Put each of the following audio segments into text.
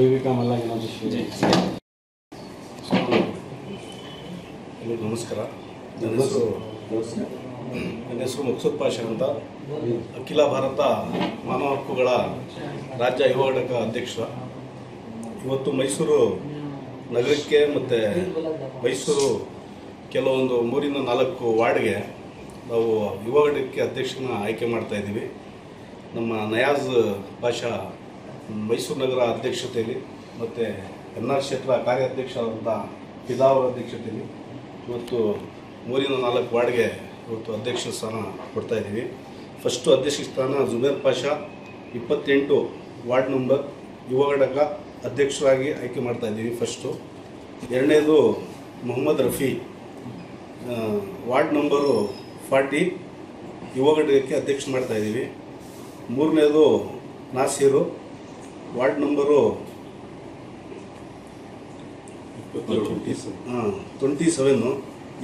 ದೈವಿಕ ಮಲ್ಲಾಗಿ ನಮಸ್ಕಾರ. ನನ್ನ ಹೆಸರು ನನ್ನ ಹೆಸರು ಮುಕ್ಸುದ್ ಪಾಷಾ ಅಂತ. ಅಖಿಲ ಭಾರತ ಮಾನವ ಹಕ್ಕುಗಳ ರಾಜ್ಯ ಯುವ ಘಟಕ ಅಧ್ಯಕ್ಷ. ಇವತ್ತು ಮೈಸೂರು ನಗರಕ್ಕೆ ಮತ್ತು ಮೈಸೂರು ಕೆಲವೊಂದು ಮೂರಿಂದ ನಾಲ್ಕು ವಾರ್ಡ್ಗೆ ನಾವು ಯುವ ಘಟಕಕ್ಕೆ ಅಧ್ಯಕ್ಷನ ಆಯ್ಕೆ ಮಾಡ್ತಾಯಿದ್ದೀವಿ ನಮ್ಮ ನಯಾಜ್ ಪಾಷಾ ಮೈಸೂರು ನಗರ ಅಧ್ಯಕ್ಷತೆಯಲ್ಲಿ ಮತ್ತು ಎನ್ ಆರ್ ಕ್ಷೇತ್ರ ಕಾರ್ಯಾಧ್ಯಕ್ಷರಾದಂಥ ಪಿದಾವರ ಅಧ್ಯಕ್ಷತೆಯಲ್ಲಿ ಇವತ್ತು ಮೂರಿನ ನಾಲ್ಕು ವಾರ್ಡ್ಗೆ ಇವತ್ತು ಅಧ್ಯಕ್ಷ ಸ್ಥಾನ ಕೊಡ್ತಾ ಇದ್ದೀವಿ. ಫಸ್ಟು ಅಧ್ಯಕ್ಷ ಸ್ಥಾನ ಜುಬೇರ್ ಪಾಷಾ, ಇಪ್ಪತ್ತೆಂಟು ವಾರ್ಡ್ ನಂಬರ್ ಯುವ ಘಟಕ ಅಧ್ಯಕ್ಷರಾಗಿ ಆಯ್ಕೆ ಮಾಡ್ತಾ ಇದ್ದೀವಿ ಫಸ್ಟು. ಎರಡನೇದು Mohammed Rafi ward number forty ಯುವ ಘಟಕಕ್ಕೆ ಅಧ್ಯಕ್ಷ ಮಾಡ್ತಾ ಇದ್ದೀವಿ. ಮೂರನೇದು ನಾಸೀರು ವಾರ್ಡ್ ನಂಬರು ಹಾಂ ಟ್ವೆಂಟಿ ಸೆವೆನ್ನು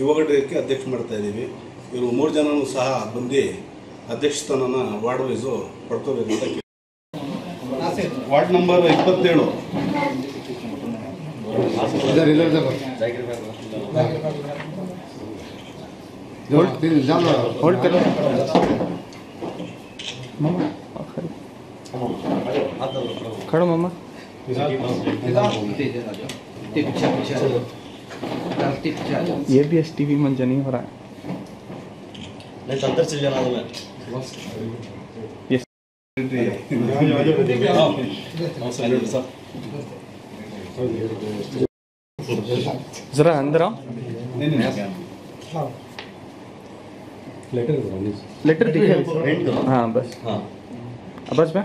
ಯುವಗಡ್ಡಕ್ಕೆ ಅಧ್ಯಕ್ಷ ಮಾಡ್ತಾ ಇದ್ದೀವಿ. ಇವರು ಮೂರು ಜನನೂ ಸಹ ಬಂದು ಅಧ್ಯಕ್ಷ ಸ್ಥಾನನ ವಾರ್ಡ್ ವೈಸು ಪಡ್ಕೋಬೇಕು ಅಂತ ವಾರ್ಡ್ ನಂಬರ್ ಇಪ್ಪತ್ತೇಳು. ಹೋಲ್ಟ್ खड़ो मामा। ये भी एस टीवी मंच नहीं हो रहा है। यस जरा अंदर आओ। लेटर लेटर दिखे। हाँ बस। हाँ। बस मैं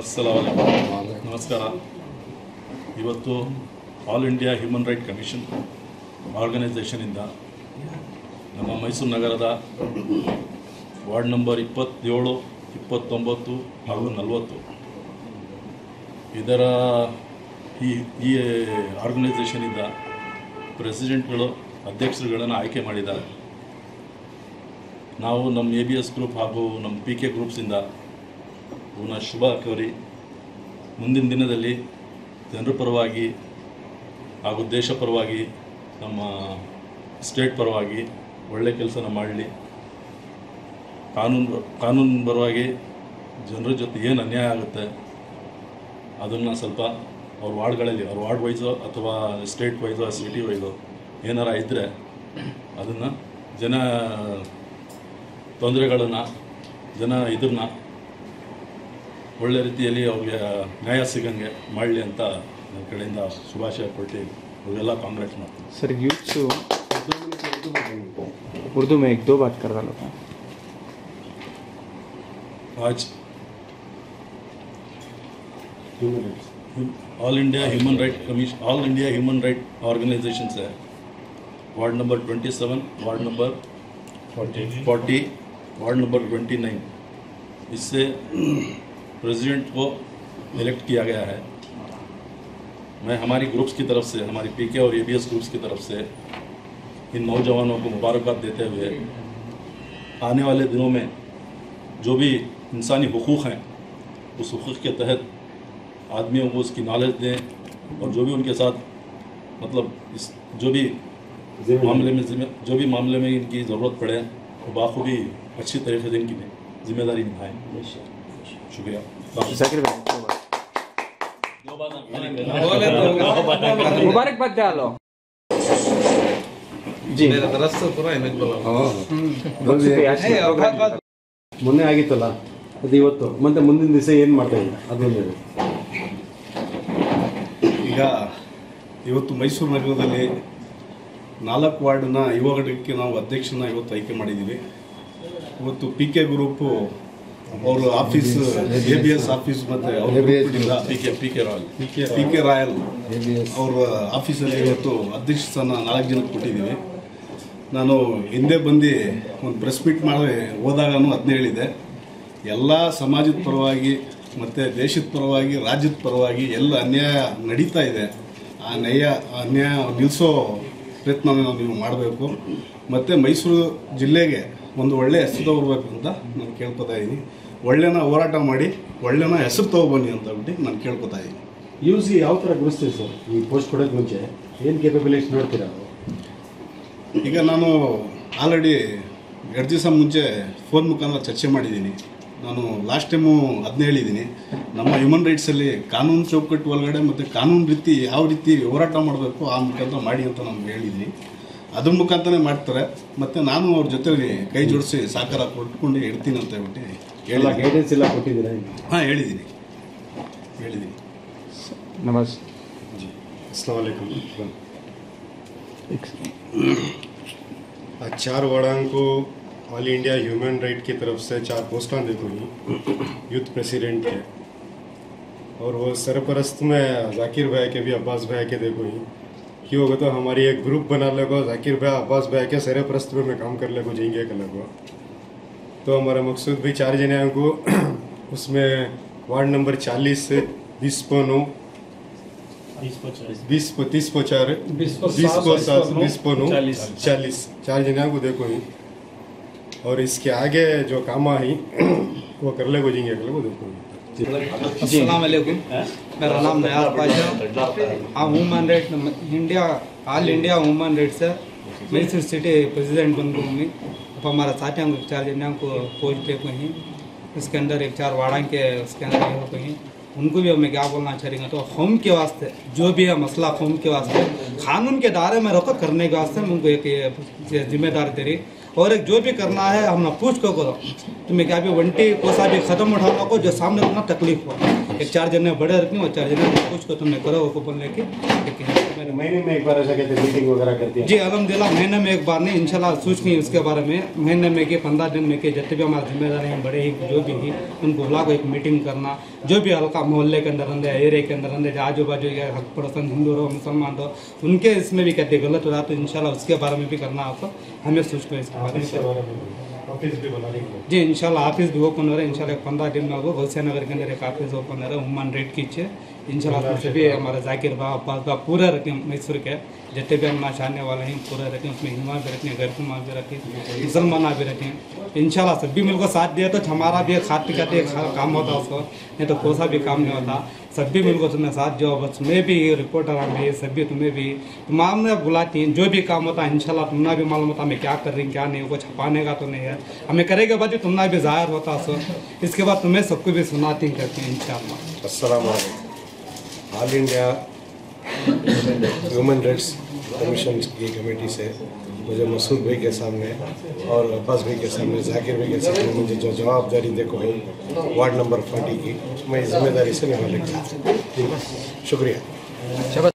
ಅಸ್ಸಲಾಮ್ ನಮಸ್ಕಾರ. ಇವತ್ತು All India Human Right Commission ಆರ್ಗನೈಸೇಷನಿಂದ ನಮ್ಮ ಮೈಸೂರು ನಗರದ ವಾರ್ಡ್ ನಂಬರ್ ಇಪ್ಪತ್ತೇಳು, ಇಪ್ಪತ್ತೊಂಬತ್ತು ಹಾಗೂ ನಲವತ್ತು. ಇದರ ಈ ಈ ಆರ್ಗನೈಸೇಷನಿಂದ ಪ್ರೆಸಿಡೆಂಟ್ಗಳು, ಅಧ್ಯಕ್ಷರುಗಳನ್ನು ಆಯ್ಕೆ ಮಾಡಿದ್ದಾರೆ. ನಾವು ನಮ್ಮ ಎ ಬಿ ಎಸ್ ಗ್ರೂಪ್ ಹಾಗೂ ನಮ್ಮ ಪಿ ಕೆ ಗ್ರೂಪ್ಸಿಂದ ಇವನ್ನ ಶುಭ ಕೋರಿ ಮುಂದಿನ ದಿನದಲ್ಲಿ ಜನರ ಪರವಾಗಿ ಹಾಗೂ ದೇಶ ಪರವಾಗಿ, ನಮ್ಮ ಸ್ಟೇಟ್ ಪರವಾಗಿ ಒಳ್ಳೆ ಕೆಲಸನ ಮಾಡಲಿ. ಕಾನೂನು ಕಾನೂನು ಪರವಾಗಿ ಜನರ ಜೊತೆ ಏನು ಅನ್ಯಾಯ ಆಗುತ್ತೆ, ಅದನ್ನು ಸ್ವಲ್ಪ ಅವ್ರ ವಾರ್ಡ್ಗಳಲ್ಲಿ, ಅವ್ರ ವಾರ್ಡ್ ವೈಸೋ ಅಥವಾ ಸ್ಟೇಟ್ ವೈಸೋ ಸಿಟಿ ವೈಸೋ ಏನಾರ ಇದ್ದರೆ ಅದನ್ನು ಜನ ತೊಂದರೆಗಳನ್ನು, ಜನ ಇದನ್ನ ಒಳ್ಳೆ ರೀತಿಯಲ್ಲಿ ಅವ್ರಿಗೆ ನ್ಯಾಯ ಸಿಗಂಗೆ ಮಾಡಲಿ ಅಂತ ನನ್ನ ಕಡೆಯಿಂದ ಶುಭಾಶಯ ಕೊಟ್ಟು ಅವ್ರಿಗೆಲ್ಲ ಕಾಂಗ್ರೆಸ್ ಮಾಡ್ತೀನಿ सर यूथ से उर्दू में एक दो बात कर रहा था आज two minutes all India human right commission all India human right organization है ward number 27 ward number 40 40 ward number 29 इससे प्रेसिडेंट को इलेक्ट किया गया है। मैं हमारी ग्रुप्स की तरफ़ से हमारी पीके और एबीएस ग्रुप्स की तरफ़ से इन नौजवानों को मुबारकबाद देते हुए आने वाले दिनों में जो भी इंसानी हकूक़ हैं उस हकूक़ के तहत आदमियों को उसकी नॉलेज दें और जो भी उनके साथ मतलब इस जो भी मामले में जो भी मामले में इनकी ज़रूरत पड़े वो बाखूबी अच्छी तरीके से इनकी ज़िम्मेदारी निभाएँ। शुक्रिया जाकिर भाई मुबारकबाद द्या लो जी ಮೊನ್ನೆ ಆಗಿತ್ತಲ್ಲ ಅದು ಇವತ್ತು ಮತ್ತೆ ಮುಂದಿನ ದಿವಸ ಏನು ಮಾಡ್ತಾ ಇದ್ದೀವಿ ಅದೊಂದು ಹೇಳಿ ಈಗ ಇವತ್ತು ಮೈಸೂರು ನಗರದಲ್ಲಿ ನಾಲ್ಕು ವಾರ್ಡ್ನ ಯುವ ಘಟಕಕ್ಕೆ ನಾವು ಅಧ್ಯಕ್ಷನ ಇವತ್ತು ಆಯ್ಕೆ ಮಾಡಿದ್ದೀವಿ ಇವತ್ತು ಪಿ ಕೆ ಗ್ರೂಪು ಅವರು office A B S office ಮತ್ತೆ P K P K royal P K royal ಅವರ ಆಫೀಸಲ್ಲಿ ಇವತ್ತು ಅಧ್ಯಕ್ಷ ಸ್ಥಾನ ನಾಲ್ಕು ಜನಕ್ಕೆ ಕೊಟ್ಟಿದ್ದೀವಿ. ನಾನು ಹಿಂದೆ ಬಂದು ಒಂದು ಪ್ರೆಸ್ ಮೀಟ್ ಮಾಡಿ ಹೋದಾಗನೂ ಅದನ್ನ ಹೇಳಿದೆ ಎಲ್ಲ ಸಮಾಜದ ಪರವಾಗಿ ಮತ್ತು ದೇಶದ ಪರವಾಗಿ ರಾಜ್ಯದ ಪರವಾಗಿ ಎಲ್ಲ ಅನ್ಯಾಯ ನಡೀತಾ ಇದೆ. ಆ ನ್ಯಾಯ ಆ ಅನ್ಯಾಯ ನಿಲ್ಲಿಸೋ ಪ್ರಯತ್ನ ನೀವು ಮಾಡಬೇಕು. ಮತ್ತು ಮೈಸೂರು ಜಿಲ್ಲೆಗೆ ಒಂದು ಒಳ್ಳೆಯ ಹೆಸರು ತಗೋಬೇಕು ಅಂತ ನಾನು ಕೇಳ್ಕೊತಾ ಇದ್ದೀನಿ ಒಳ್ಳೆನ ಹೋರಾಟ ಮಾಡಿ ಒಳ್ಳೆಯನ ಹೆಸರು ತಗೊಬನ್ನಿ ಅಂತ ಬಿಟ್ಟು ನಾನು ಕೇಳ್ಕೊತಾ ಇದ್ದೀನಿ ಸಿ ಯಾವ ಥರ ಗುರುಸ್ತೀವಿ ಸರ್? ಈ ಪೋಸ್ಟ್ ಕೊಡೋಕೆ ಮುಂಚೆ ಏನು ಕೇಪಬಿಲಿಟೀಸ್ ನೋಡ್ತೀರಾ ಈಗ ನಾನು ಆಲ್ರೆಡಿ ಎರಡು ದಿವಸ ಮುಂಚೆ ಫೋನ್ ಮುಖಾಂತರ ಚರ್ಚೆ ಮಾಡಿದ್ದೀನಿ. ನಾನು ಲಾಸ್ಟ್ ಟೈಮು ಅದನ್ನೇ ಹೇಳಿದ್ದೀನಿ. ನಮ್ಮ ಹ್ಯೂಮನ್ ರೈಟ್ಸಲ್ಲಿ ಕಾನೂನು ಚೌಕಟ್ಟು ಒಳಗಡೆ ಮತ್ತು ಕಾನೂನು ರೀತಿ ಯಾವ ರೀತಿ ಹೋರಾಟ ಮಾಡಬೇಕು ಆ ಮುಖಾಂತರ ಮಾಡಿ ಅಂತ ನಾನು ಹೇಳಿದ್ದೀನಿ. ಅದ್ರ ಮುಖಾಂತರನೇ ಮಾಡ್ತಾರೆ ಮತ್ತು ನಾನು ಅವ್ರ ಜೊತೆಲಿ ಕೈ ಜೋಡಿಸಿ ಸಹಕಾರ ಕೊಟ್ಕೊಂಡು ಇಡ್ತೀನಿ ಅಂತ ಹೇಳ್ಬಿಟ್ಟು ಎಲ್ಲ ಹೇಳಿ ಗೈಡೆನ್ಸ್ ಎಲ್ಲ ಕೊಟ್ಟಿದ್ದೀರಾ ಹಾಂ ಹೇಳಿದ್ದೀನಿ ಹೇಳಿದ್ದೀನಿ नमस्ते असलकुम आज चार वार्डां को ऑल इंडिया ह्यूमन राइट की तरफ से चार पोस्टां देखो ही यूथ प्रेसिडेंट के और वो सरपरस्त में जाकिर भाई के भी अब्बास भाई के देखो ही कि होगा तो हमारी एक ग्रुप बना लेगो जाकिर भाई अब्बास भाई के सरपरस्त में मैं काम कर लेगो जाएँगे कर लेगो। तो हमारा मकसूद भी चार जने को उसमें वार्ड नंबर चालीस से बीस पो नौ बीस पो तीस पो चार बीस पो सात बीस पो नौ चालीस। चार जने को देखो ही। और इसके आगे जो काम आई वो कर ले जाएँगे कर ले वो देखो अस्सलाम वालेकुम। मेरा नाम नयार पाशा हाँ। Human right India All India Human Right से मैसूर सिटी प्रेसिडेंट बन गई हूँ अब हमारा साथियों को चार जन को पोस्ट दे कहीं उसके अंदर एक चार वाड़ा के उसके अंदर ये हो। कहीं उनको भी हमें क्या बोलना चाहेंगे? तो होम के वास्ते जो भी है मसला होम के वास्ते। कानून के दायरे में रखो करने के वास्ते उनको एक ज़िम्मेदारी दे रही और एक जो भी करना है हम ना पूछ को करो। तुम्हें क्या भी वंटी कोसा भी खत्म उठाना को जो सामने तुम्हें तकलीफ़ हो। एक चार जने बड़े रखनी और चार जने पूछ को तुमने करो वो कूपन लेके। महीने में एक बार ऐसा कहते मीटिंग वगैरह करती है। जी अलहमदिल्ला महीने में एक बार नहीं इंशाल्लाह सोच नहीं उसके बारे में। महीने में के पंद्रह दिन में के जितने भी हमारे ज़िम्मेदारी हैं बड़े ही जो भी ही उनको बुला को एक मीटिंग करना। जो भी हल्का मोहल्ले के अंदर अंदर एरिया के अंदर अंदर आजू बाजू या हक पड़ोसन हिंदू रहो मुसलमान रहो उनके इसमें भी कहते गलत हो रहा तो इंशाल्लाह उसके बारे में भी करना आपको। हमें सोच इसके बारे में ऑफ़िस भी बना लेंगे। जी इंशाल्लाह ऑफ़िस भी ओपन हो रहा है इंशाल्लाह पंद्रह दिन में वो गौसिया नगर के अंदर एक ऑफ़िस ओपन हो रहा है ह्यूमन रेट की इच्छे इंशाल्लाह उसमें से भी हमारा जाकिर बा अब्बास बा पूरा रखें मैसूर के। जितने भी हम ना चाहने वाले हैं, पूरा रखें, उसमें हिमा भी रखें गैरकुमा भी रखें, मुसलमाना भी रखें। इंशाल्लाह सभी मिलकर साथ दिया तो हमारा भी खाते खाते एक काम होता उसको, नहीं तो कोसा भी काम नहीं होता। सभी मिलकर तुम्हें साथ जो बस मैं भी रिपोर्टर हमें सभी तुम्हें भी, तमाम ने बुलाती हैं, जो भी काम होता है, इंशाल्लाह तुम्हें भी मालूम होता हमें क्या कर रही क्या नहीं, कुछ छपाने का तो नहीं है। हमें करेंगे बाद भी तुम्हें भी ज़ाहिर होता सो इसके बाद तुम्हें सबको भी सुनाती करती हैं, इंशाल्लाह। अस्सलाम All India Human Rights Commission की कमेटी से मुझे मसूद भाई के सामने और अब्बास भाई के सामने, जाकिर भाई के सामने मुझे जो जवाबदारी देखो है, वार्ड नंबर फोर्टी की, मैं इस ज़िम्मेदारी से निभा लेता हूँ शुक्रिया।